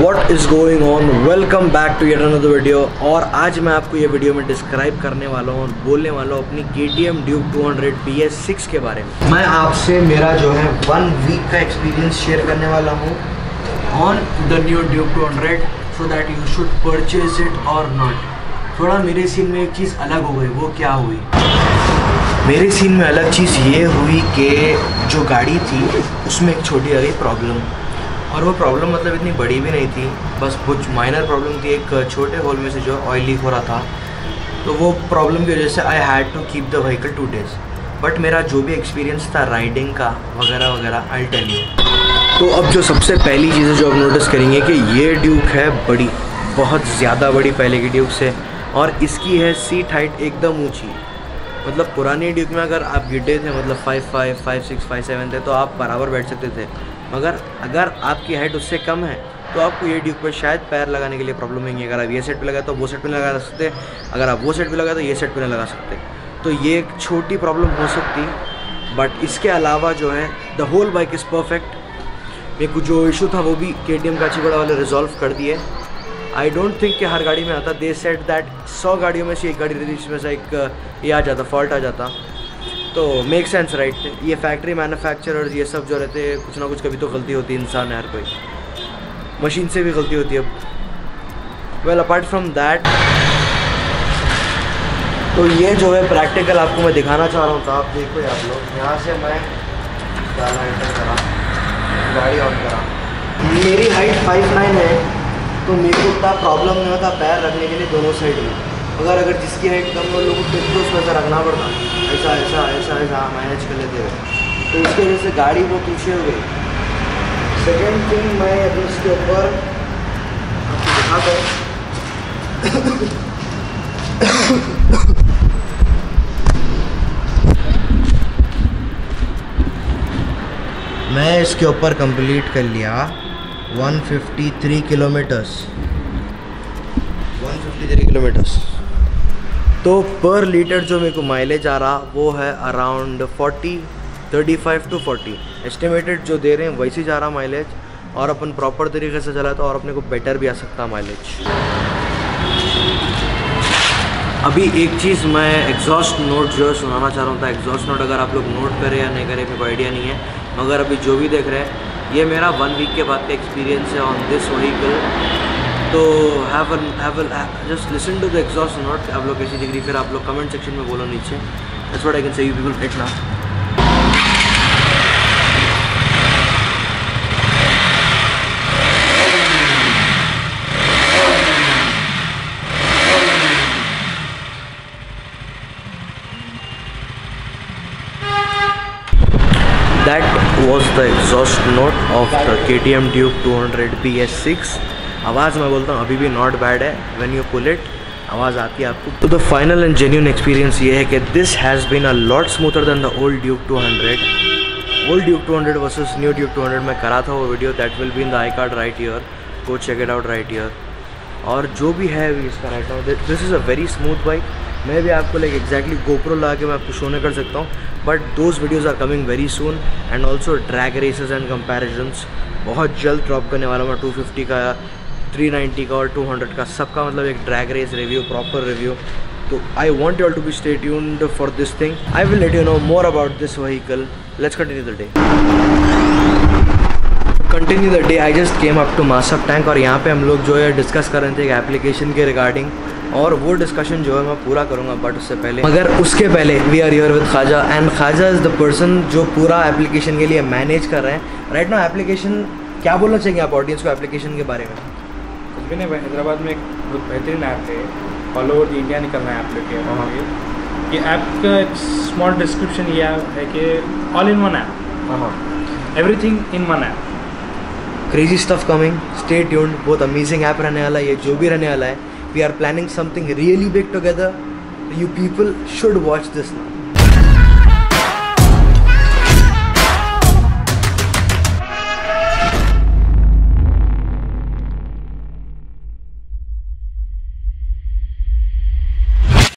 What is going on welcome back to yet another video और आज मैं आपको ये वीडियो में डिस्क्राइब करने वाला हूँ बोलने वाला हूँ अपनी K T M Duke two hundred P S six के बारे में। मैं आपसे मेरा जो है वन वीक का एक्सपीरियंस शेयर करने वाला हूँ। The new Duke two hundred so that you should purchase it और नॉट थोड़ा मेरे सीन में एक चीज़ अलग हो गई, वो क्या हुई? मेरे सीन में अलग चीज़ ये हुई कि जो गाड़ी थी, उसमें एक छोटी आ गई प्रॉब्लम और वो प्रॉब्लम मतलब इतनी बड़ी भी नहीं थी, बस कुछ माइनर प्रॉब्लम थी। एक छोटे होल में से जो ऑयल लीक हो रहा था तो वो प्रॉब्लम की वजह से I had to keep the vehicle two days but मेरा जो भी एक्सपीरियंस था राइडिंग का, वगैरह वगैरह आई टेल यू तो अब जो सबसे पहली चीज़ें जो आप नोटिस करेंगे कि ये ड्यूक है बड़ी, बहुत ज़्यादा बड़ी पहले की ड्यूक से, और इसकी है सीट हाइट एकदम ऊँची। मतलब पुराने ड्यूक में अगर आप गिड्डे थे मतलब five five five six five seven थे तो आप बराबर बैठ सकते थे। मगर अगर आपकी हाइट उससे कम है तो आपको ये ड्यूक पर शायद पैर लगाने के लिए प्रॉब्लम नहीं अगर आप ये सेट पे लगाए तो वो सेट पे लगा सकते, अगर आप वो सेट पे लगाए तो ये सेट पे नहीं लगा सकते। तो ये एक छोटी प्रॉब्लम हो सकती है बट इसके अलावा जो है the whole bike is perfect मेरे को जो इशू था वो भी के टी एम काचीगड़ा वाले रिजॉल्व कर दिए। आई डोंट थिंक कि हर गाड़ी में आता। दे सेट दैट सौ गाड़ियों में से एक गाड़ी रहती जिसमें से एक ये आ जाता फॉल्ट आ जाता। तो मेक सेंस राइट ये फैक्ट्री मैन्युफैक्चरर्स ये सब जो रहते हैं कुछ ना कुछ कभी तो गलती होती है इंसान है हर कोई। मशीन से भी गलती होती है। अब वेल अपार्ट फ्रॉम दैट तो ये जो है प्रैक्टिकल आपको मैं दिखाना चाह रहा हूँ तो आप देखो आप लोग। यहाँ से मैं गाना एंटर करा। गाड़ी ऑन करा। मेरी हाइट फाइव नाइन है तो मेरे को उतना प्रॉब्लम नहीं होता पैर रखने के लिए दोनों साइड में। अगर अगर जिसकी हाइट कम हो, लोगों को तो उसमें रखना पड़ता। ऐसा ऐसा ऐसा ऐसा मैनेज कर लेते हुए तो इसकी वजह से गाड़ी वो पीछे हो गई। सेकेंड थिंग मैं अभी इसके ऊपर आपको मैं इसके ऊपर कंप्लीट कर लिया 153 किलोमीटर्स 153 किलोमीटर्स तो पर लीटर जो मेरे को माइलेज आ रहा, वो है अराउंड 40 35 टू 40 एस्टिमेटेड जो दे रहे हैं, वैसे जा रहा माइलेज और अपन प्रॉपर तरीके से चला तो और अपने को बेटर भी आ सकता माइलेज अभी एक चीज़ मैं एग्जॉस्ट नोट जो है सुनाना चाह रहा था एग्जॉस्ट नोट अगर आप लोग नोट करें या नहीं करें, मेरे को आइडिया नहीं है। मगर अभी जो भी देख रहे हैं, ये मेरा वन वीक के बाद का एक्सपीरियंस है ऑन दिस वहीकल तो have have just listen to the exhaust note आप लोग कैसी डिग्री फिर आप लोग कमेंट सेक्शन में बोलो नीचे। That's what I can say you people take ना that was the exhaust note of the KTM Duke 200 BS6 आवाज़ मैं बोलता हूँ, अभी भी नॉट बैड है। व्हेन यू पुल इट आवाज़ आती है आपको। तो the final and genuine experience ये है कि this has been a lot smoother than the old Duke 200 old Duke 200 versus new Duke 200 में करा था वो video that will be in the I card right here go check it out right here और जो भी है, इसका right this is a very smooth bike मैं भी आपको लाइक एग्जैक्टली गोप्रो ला के मैं आपको शो नहीं कर सकता हूँ but those videos are coming very soon and also drag races and comparisons बहुत जल्द ड्रॉप करने वाला मैं 250 का 390 का और 200 का, सबका मतलब एक drag race review proper review तो I want you'll to be stay tuned for this thing I will let you know more about this vehicle let's continue the day continue the day I just came up to मासअप tank और यहाँ पे हम लोग जो है discuss कर रहे थे एक एप्लीकेशन के रिगार्डिंग और वो डिस्कशन जो है मैं पूरा करूँगा बट उससे पहले मगर उसके पहले we are your with Khaja and Khaja is the person जो पूरा एप्लीकेशन के लिए मैनेज कर रहे हैं। राइट ना एप्लीकेशन क्या बोलना चाहिए आप ऑडियंस को एप्लीकेशन के बारे में? कुछ भी नहीं हैदराबाद में एक बहुत बेहतरीन ऐप है ऑल ओवर इंडिया निकलना है ऐप लेके हाँ। ये। ऐप का एक स्मॉल डिस्क्रिप्शन ये है कि all in one app everything in one app crazy stuff coming stay tuned बहुत अमेजिंग ऐप रहने वाला है ये जो भी रहने वाला है। We are planning something really big together. You people should watch this now.